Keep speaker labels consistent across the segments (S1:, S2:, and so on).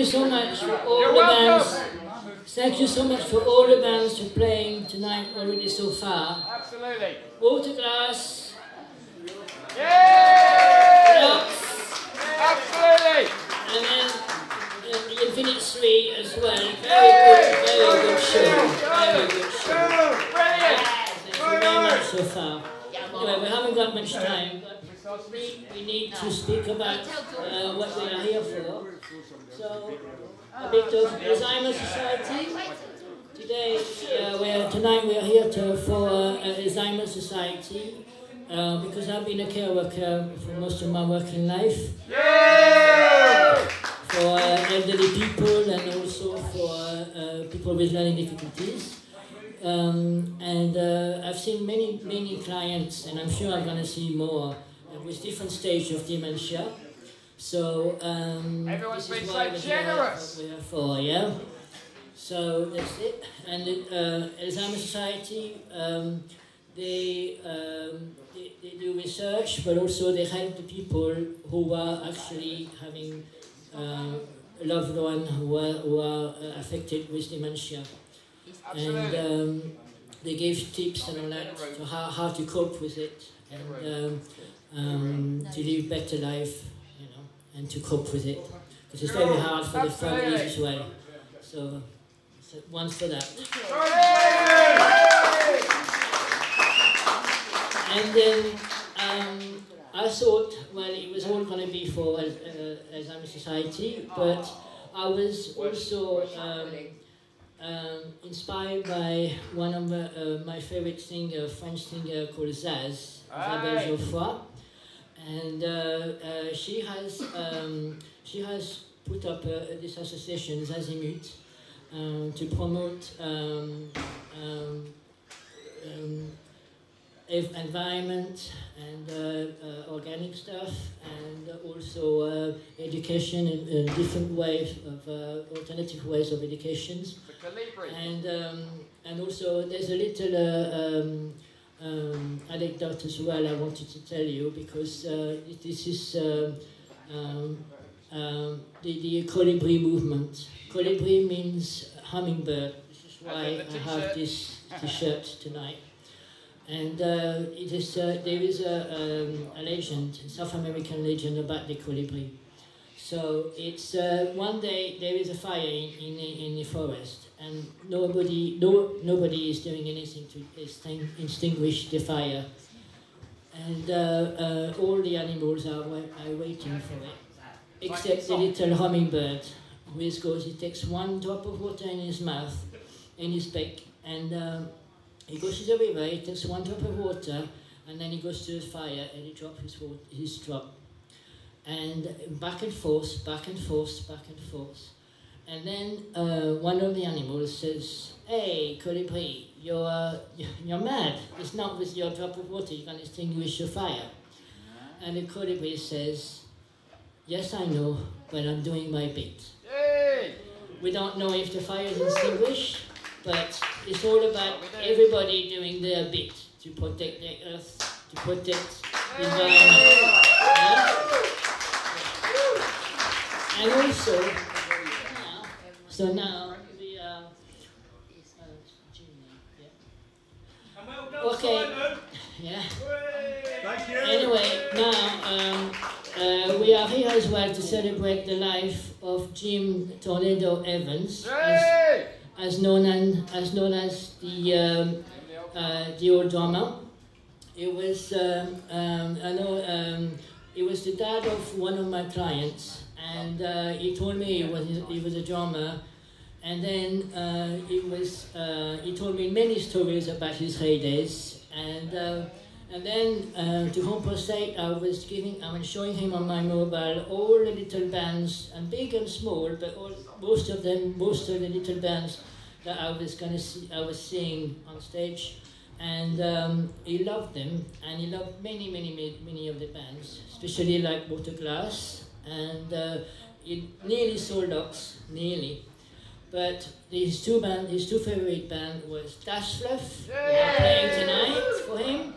S1: you so much for all
S2: You're
S1: the
S2: welcome.
S1: bands. Thank you so much for all the bands for playing tonight already so far.
S2: Absolutely.
S1: Waterglass,
S2: Yay!
S1: Lux,
S2: Absolutely.
S1: and then the Infinite Three as well. Very good, very good show. Very good show.
S2: Brilliant.
S1: Thank you very much so far. Anyway, we haven't got much time, but we, we need to speak about uh, what we are here for. So, a bit of Alzheimer's Society. Today, uh, we're, tonight we are here to, for uh, Alzheimer's Society uh, because I've been a care worker for most of my working life Yeah! for uh, elderly people and also for uh, people with learning difficulties. Um, and uh, I've seen many, many clients, and I'm sure I'm going to see more with different stages of dementia. So um,
S2: Everyone's been so generous.
S1: we're for, yeah. So that's it. And uh, Alzheimer's Society, um, they, um, they they do research, but also they help the people who are actually having uh, a loved one who are, who are uh, affected with dementia. And um, they give tips and all that to how, how to cope with it and um, um, to live better life, you know, and to cope with it. Because it's very hard for the families as well. So, so one for that. And then um, I thought, well, it was all going to be for uh, Alzheimer's Society, but I was also um, um, inspired by one of my, uh, my favorite singer, French singer called Zaz, Isabelle
S2: Aye.
S1: Geoffroy, and uh, uh, she has um, she has put up uh, this association Zazimut um, to promote um, um, um, environment and uh, uh, organic stuff and also uh, education uh, different ways of uh, alternative ways of educations. And um, and also there's a little uh, um, anecdote as well I wanted to tell you because uh, this is um, um, um, the, the colibri movement. Colibri means hummingbird. This is why
S2: And then the
S1: I have this t-shirt tonight. And uh, it is uh, there is a, um, a legend, a South American legend about the colibri. So it's uh, one day there is a fire in, in, the, in the forest, and nobody no nobody is doing anything to extin- extinguish the fire, and uh, uh, all the animals are, are waiting for it, except the little hummingbird, is goes he takes one drop of water in his mouth, in his beak, and um, he goes to the river. He takes one drop of water, and then he goes to the fire and he drops his his drop and back and forth, back and forth, back and forth. And then uh, one of the animals says, Hey, colibri, you're, uh, you're mad. It's not with your drop of water you can extinguish your fire. And the colibri says, Yes, I know, but I'm doing my bit.
S2: Yay!
S1: We don't know if the fire is extinguished, but it's all about everybody doing their bit to protect the earth, to protect the environment. Yeah? And also, now, so now we are. uh, yeah. Okay. Yeah.
S3: Thank you.
S1: Anyway, now um, uh, we are here as well to celebrate the life of Jim Tornado Evans, as, as known as, as known as the um, uh, the old drummer. It was um, um, I know um, it was the dad of one of my clients, and uh, he told me he was he was a drummer. And then uh, it was uh, he told me many stories about his heydays, and uh, and then uh, to compensate, I was giving I was showing him on my mobile all the little bands, and big and small, but all, most of them, most of the little bands that I was gonna see, I was seeing on stage, and um, he loved them, and he loved many, many, many, many of the bands, especially like Waterglass, and uh, he nearly sold out, nearly. But his two band, his two favorite band was Das Fluff, who playing tonight for him,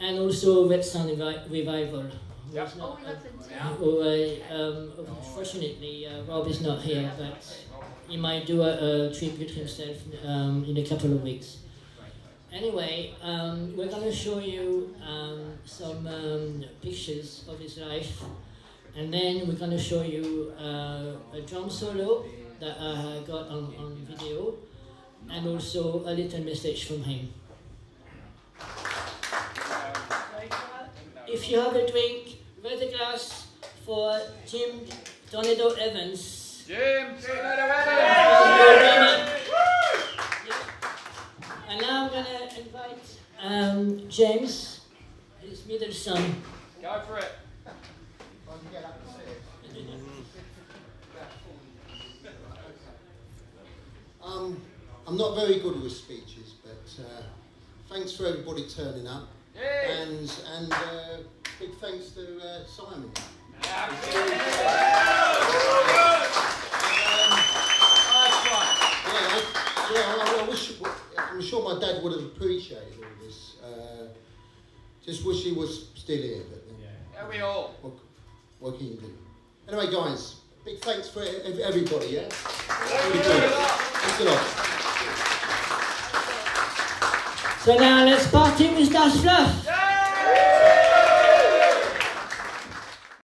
S1: and also Red Sun Revi- Revival, who
S2: Yep.
S3: Oh,
S1: not,
S3: we
S1: uh,
S3: love them
S1: who, uh, um, unfortunately, uh, Rob is not here, but he might do a, a tribute himself um, in a couple of weeks. Anyway, um, we're going to show you um, some um, pictures of his life, and then we're going to show you uh, a drum solo that I got on, on video, and also a little message from him. If you have a drink, raise a glass for Jim Tornado Evans.
S2: Jim Tornado Evans.
S1: And now I'm gonna invite um, James, his middle son.
S2: Go for it.
S4: Um, I'm not very good with speeches, but uh, thanks for everybody turning up,
S2: Yay.
S4: and and uh, big thanks to uh, Simon. Um, yeah, yeah, I'm sure my dad would have appreciated all this. Uh, just wish he was still here, but uh,
S2: Yeah, we all.
S4: what, what can you do? Anyway, guys, big thanks for everybody. Yeah, really good. Thanks a lot.
S1: So now let's party with Das Fluff.